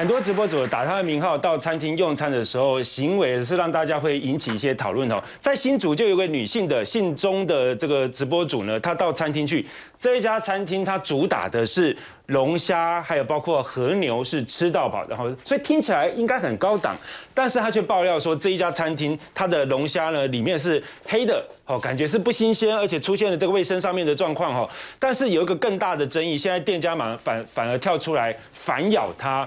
很多直播主打他的名号到餐厅用餐的时候，行为是让大家会引起一些讨论哦。在新竹就有个女性的姓钟的这个直播主呢，她到餐厅去，这一家餐厅它主打的是龙虾，还有包括和牛是吃到饱，然后所以听起来应该很高档，但是她却爆料说这一家餐厅它的龙虾呢里面是黑的，哦，感觉是不新鲜，而且出现了这个卫生上面的状况哈。但是有一个更大的争议，现在店家反反反而跳出来反咬他。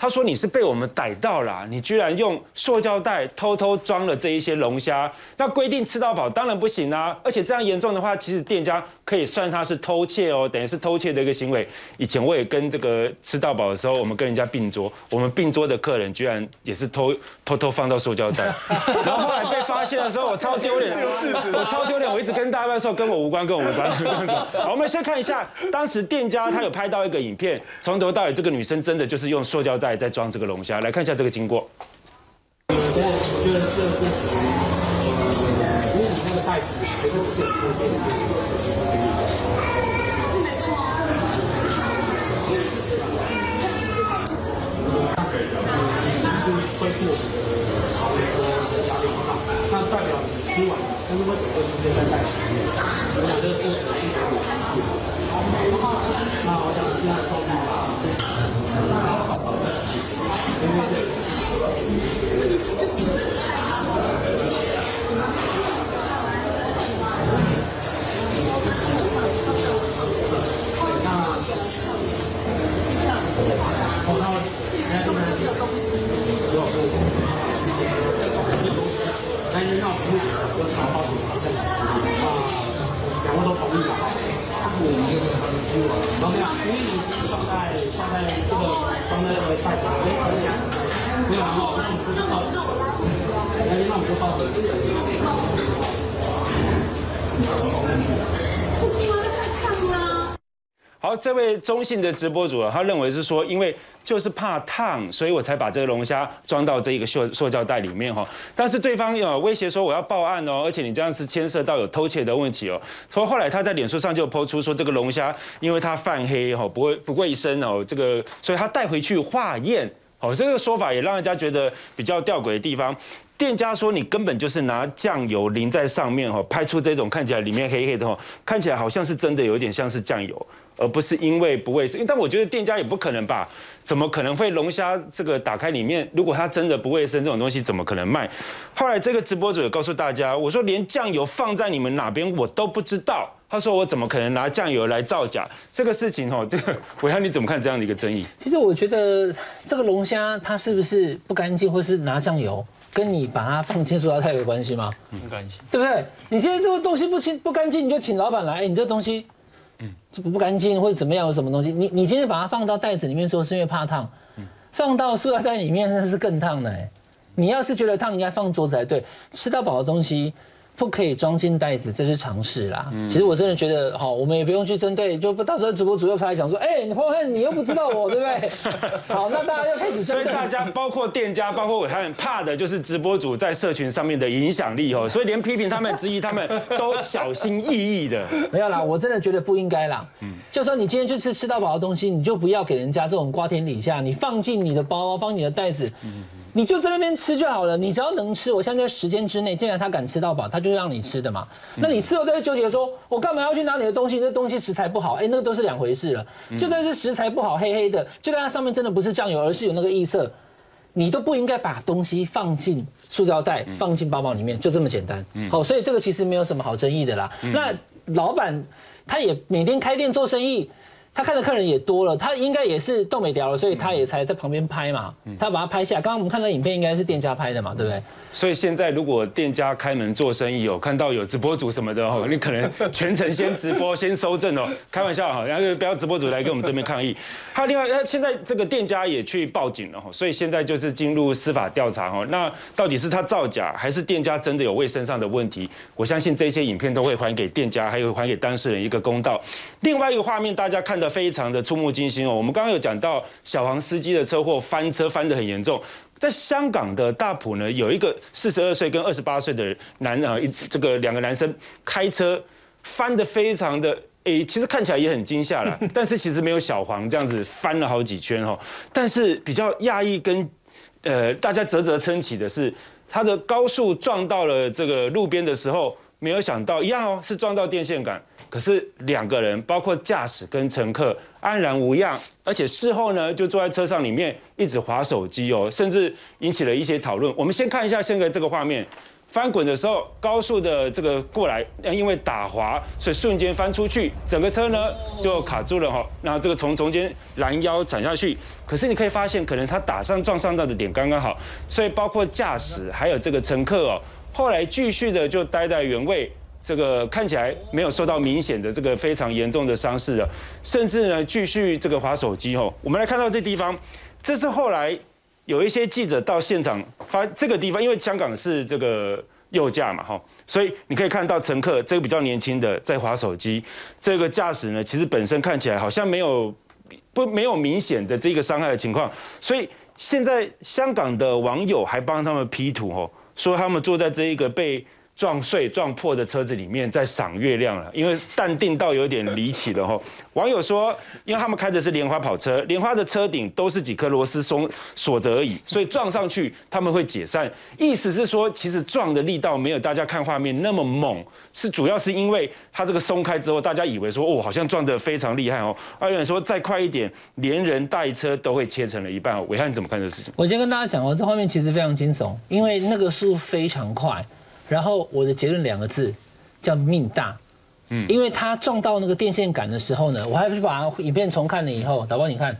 他说：“你是被我们逮到了，你居然用塑胶袋偷偷装了这一些龙虾。那规定吃到饱当然不行啊！而且这样严重的话，其实店家可以算他是偷窃哦，等于是偷窃的一个行为。以前我也跟这个吃到饱的时候，我们跟人家并桌，我们并桌的客人居然也是偷偷偷放到塑胶袋，然后后来被发现的时候，我超丢脸，我超丢脸，我一直跟大家说跟我无关，跟我无关。好，我们先看一下当时店家他有拍到一个影片，从头到尾这个女生真的就是用塑胶袋。”在装这个龙虾，来看一下这个经过。这是，因为你那个袋子，但是要同时我三号组啊，啊，两个都跑不了，我们就跑进去了。怎么样？因为放在放在这个放在这个，没有没有，那我们，那我们不知道。好，这位中信的直播主啊，他认为是说，因为就是怕烫，所以我才把这个龙虾装到这一个塑塑胶袋里面哈。但是对方有威胁说我要报案哦，而且你这样是牵涉到有偷窃的问题哦。所以后来他在脸书上就抛出说，这个龙虾因为它泛黑哈，不会不卫生哦，这个所以他带回去化验。哦，这个说法也让人家觉得比较吊诡的地方。店家说你根本就是拿酱油淋在上面哈，拍出这种看起来里面黑黑的哈，看起来好像是真的有点像是酱油，而不是因为不卫生。但我觉得店家也不可能吧？怎么可能会龙虾这个打开里面？如果它真的不卫生，这种东西怎么可能卖？后来这个直播主也告诉大家，我说连酱油放在你们哪边我都不知道。他说：“我怎么可能拿酱油来造假？这个事情哦，这个伟汉你怎么看这样的一个争议？其实我觉得这个龙虾它是不是不干净，或是拿酱油，跟你把它放清塑料袋有关系吗？不干净，对不对？你今天这个东西不清不干净，你就请老板来，你这东西，嗯，这不不干净或者怎么样，有什么东西？你你今天把它放到袋子里面说是因为怕烫，放到塑料袋里面那是更烫的。你要是觉得烫，应该放桌子才对。吃到饱的东西。”不可以装进袋子，这是常识啦。其实我真的觉得，好，我们也不用去针对，就不到时候直播主又出来讲说，哎，你黄汉，你又不知道我，对不对？好，那大家又开始所以大家包括店家，包括我，他们怕的就是直播主在社群上面的影响力哦。所以连批评他们、质疑他们都小心翼翼的。没有啦，我真的觉得不应该啦。嗯，就说你今天去吃吃到饱的东西，你就不要给人家这种瓜田李下，你放进你的包，放你的袋子。嗯。你就在那边吃就好了，你只要能吃，我相信在时间之内，既然他敢吃到饱，他就让你吃的嘛。那你吃后在纠结说，我干嘛要去拿你的东西？那东西食材不好，哎，那个都是两回事了。就算是食材不好，黑黑的，就算它上面真的不是酱油，而是有那个异色，你都不应该把东西放进塑料袋，放进包包里面，就这么简单。好，所以这个其实没有什么好争议的啦。那老板他也每天开店做生意。他看的客人也多了，他应该也是逗美雕了，所以他也才在旁边拍嘛。他把它拍下。刚刚我们看到影片，应该是店家拍的嘛，对不对？所以现在如果店家开门做生意哦，看到有直播主什么的哦，你可能全程先直播先收证哦，开玩笑哈，然后不要直播主来跟我们这边抗议。还有另外，呃，现在这个店家也去报警了哈，所以现在就是进入司法调查哈。那到底是他造假，还是店家真的有卫生上的问题？我相信这些影片都会还给店家，还有还给当事人一个公道。另外一个画面，大家看的非常的触目惊心哦。我们刚刚有讲到小黄司机的车祸翻车翻得很严重。在香港的大埔呢，有一个四十二岁跟二十八岁的男啊，一这个两个男生开车翻得非常的哎，其实看起来也很惊吓了，但是其实没有小黄这样子翻了好几圈哦。但是比较讶异跟呃大家啧啧称奇的是，他的高速撞到了这个路边的时候，没有想到一样哦，是撞到电线杆。可是两个人，包括驾驶跟乘客安然无恙，而且事后呢就坐在车上里面一直划手机哦，甚至引起了一些讨论。我们先看一下现在这个画面，翻滚的时候高速的这个过来，因为打滑，所以瞬间翻出去，整个车呢就卡住了哈。然后这个从中间拦腰铲下去，可是你可以发现，可能他打上撞上到的点刚刚好，所以包括驾驶还有这个乘客哦，后来继续的就待在原位。这个看起来没有受到明显的这个非常严重的伤势了，甚至呢继续这个划手机哦。我们来看到这地方，这是后来有一些记者到现场发这个地方，因为香港是这个右驾嘛哈，所以你可以看到乘客这个比较年轻的在划手机，这个驾驶呢其实本身看起来好像没有不没有明显的这个伤害的情况，所以现在香港的网友还帮他们 P 图哦，说他们坐在这一个被。撞碎、撞破的车子里面在赏月亮了，因为淡定到有点离奇了哈。网友说，因为他们开的是莲花跑车，莲花的车顶都是几颗螺丝松锁着而已，所以撞上去他们会解散。意思是说，其实撞的力道没有大家看画面那么猛，是主要是因为它这个松开之后，大家以为说哦，好像撞得非常厉害哦。有人说再快一点，连人带车都会切成了一半。伟汉你怎么看这事情？我先跟大家讲哦，这画面其实非常惊悚，因为那个速度非常快。然后我的结论两个字，叫命大，嗯，因为他撞到那个电线杆的时候呢，我还是把影片重看了以后，导播你看，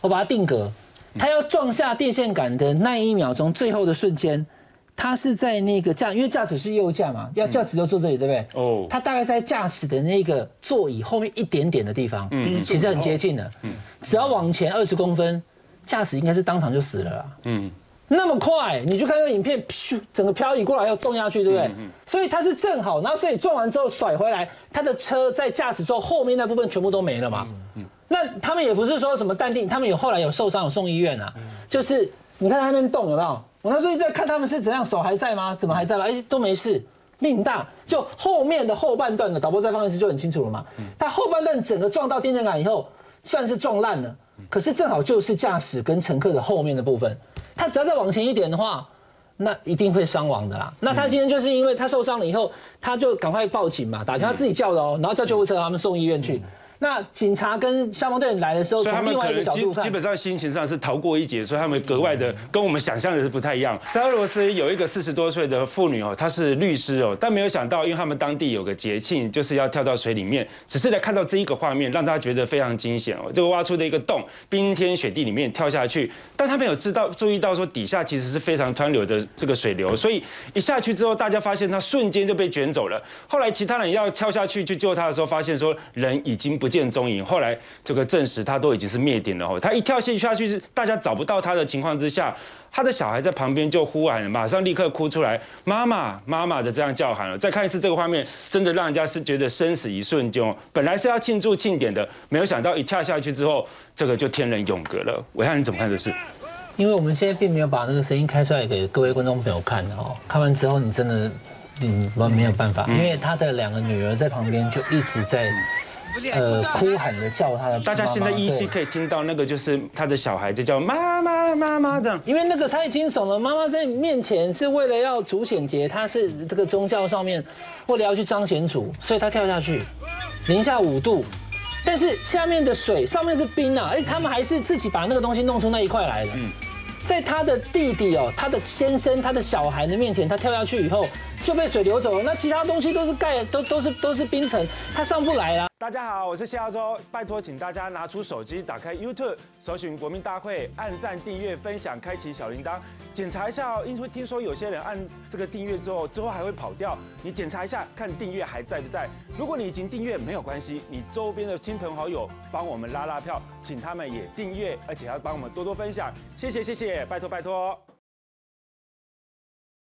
我把它定格，他要撞下电线杆的那一秒钟，最后的瞬间，他是在那个驾，因为驾驶是右驾嘛，要驾驶就坐这里，对不对？哦，他大概在驾驶的那个座椅后面一点点的地方，嗯，其实很接近的，嗯，只要往前二十公分，驾驶应该是当场就死了啦，嗯。那么快，你就看那个影片，咻，整个漂移过来要撞下去，对不对？所以它是正好，然后所以撞完之后甩回来，他的车在驾驶之后后面那部分全部都没了嘛。那他们也不是说什么淡定，他们有后来有受伤有送医院啊。就是你看他那边动有没有？我那时候在看他们是怎样，手还在吗？怎么还在了？哎，都没事，命大。就后面的后半段的导播再放一次就很清楚了嘛。他后半段整个撞到电线杆以后，算是撞烂了，可是正好就是驾驶跟乘客的后面的部分。他只要再往前一点的话，那一定会伤亡的啦。那他今天就是因为他受伤了以后，他就赶快报警嘛，打电话自己叫的哦，然后叫救护车，他们送医院去。那警察跟消防队员来的时候，从另外一个角度看，基本上心情上是逃过一劫，所以他们格外的跟我们想象的是不太一样。在俄罗斯有一个四十多岁的妇女哦，她是律师哦，但没有想到，因为他们当地有个节庆，就是要跳到水里面，只是来看到这一个画面，让她觉得非常惊险哦。这个挖出的一个洞，冰天雪地里面跳下去，但他没有知道注意到说底下其实是非常湍流的这个水流，所以一下去之后，大家发现她瞬间就被卷走了。后来其他人要跳下去去救她的时候，发现说人已经不见踪影。后来。这个证实他都已经是灭顶了哦，他一跳下去下去是大家找不到他的情况之下，他的小孩在旁边就呼喊，马上立刻哭出来，妈妈妈妈的这样叫喊了。再看一次这个画面，真的让人家是觉得生死一瞬间。本来是要庆祝庆典的，没有想到一跳下去之后，这个就天人永隔了。伟汉你怎么看这事？因为我们现在并没有把那个声音开出来给各位观众朋友看哦，看完之后你真的嗯我没有办法，因为他的两个女儿在旁边就一直在。呃，哭喊的叫他的，大家现在依稀可以听到那个，就是他的小孩就叫妈妈妈妈这样，因为那个太惊悚了。妈妈在面前是为了要主显节，他是这个宗教上面为了要去彰显主，所以他跳下去，零下五度，但是下面的水上面是冰啊，而且他们还是自己把那个东西弄出那一块来的。嗯在他的弟弟哦，他的先生，他的小孩的面前，他跳下去以后。就被水流走了，那其他东西都是盖，都都是都是冰层，他上不来了。大家好，我是谢亚洲，拜托请大家拿出手机，打开 YouTube，搜寻国民大会，按赞、订阅、分享，开启小铃铛，检查一下。因为听说有些人按这个订阅之后，之后还会跑掉，你检查一下，看订阅还在不在。如果你已经订阅，没有关系，你周边的亲朋好友帮我们拉拉票，请他们也订阅，而且要帮我们多多分享，谢谢谢谢，拜托拜托。